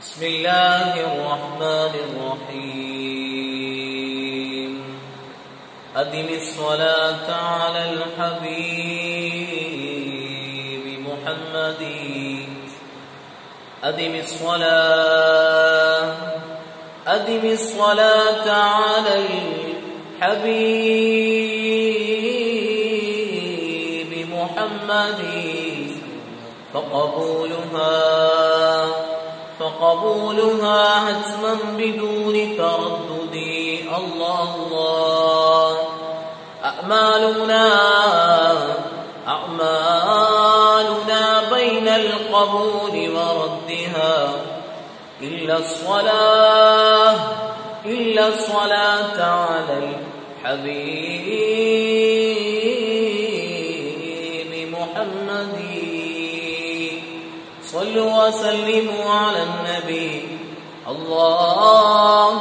بسم الله الرحمن الرحيم أدم الصلاة على الحبيب محمد أدم الصلاة أدم الصلاة على الحبيب محمد فقبولها فقبولها حتما بدون تردد. الله الله. أعمالنا أعمالنا بين القبول وردها. إلا الصلاة إلا الصلاة على الحبيب. صلوا وسلموا على النبي. اللهم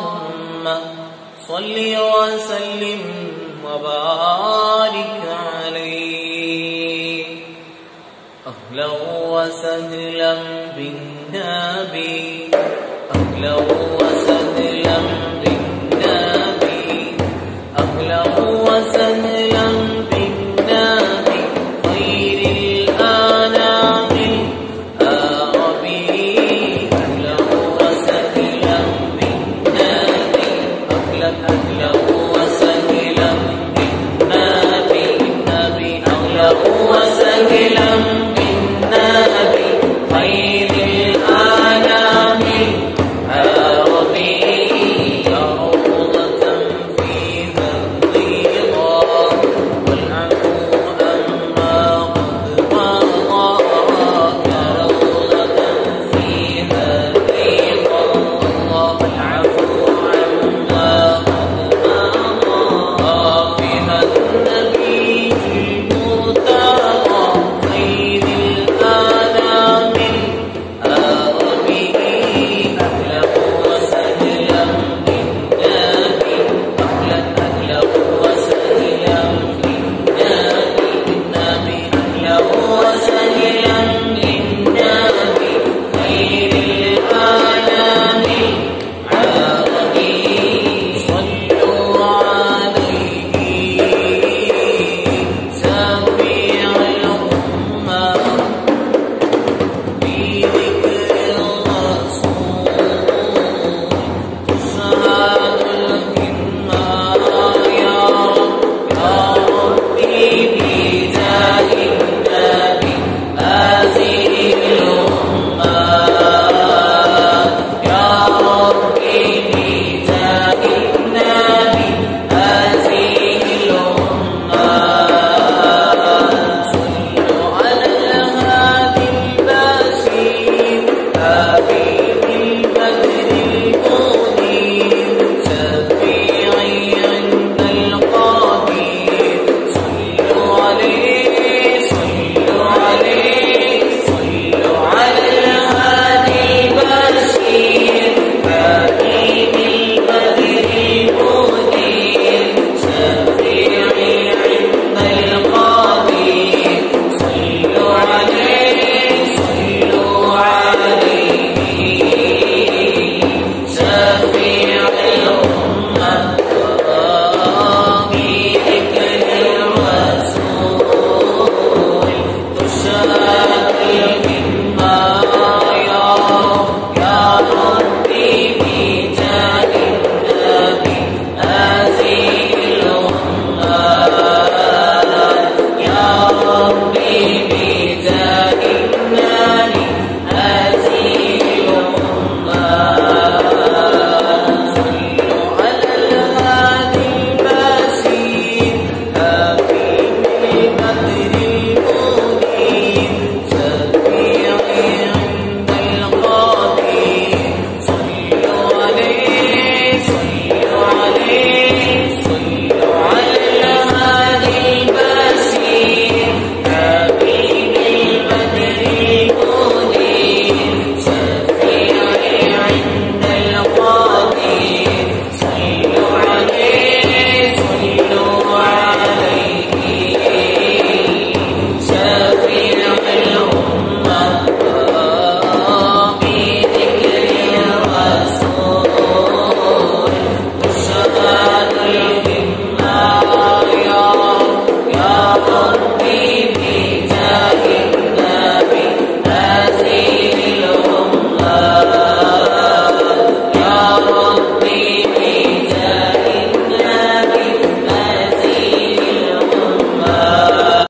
صل وسلم وبارك عليه. أهلا وسهلا بالنبي. أهلا وسهلا له وسهلا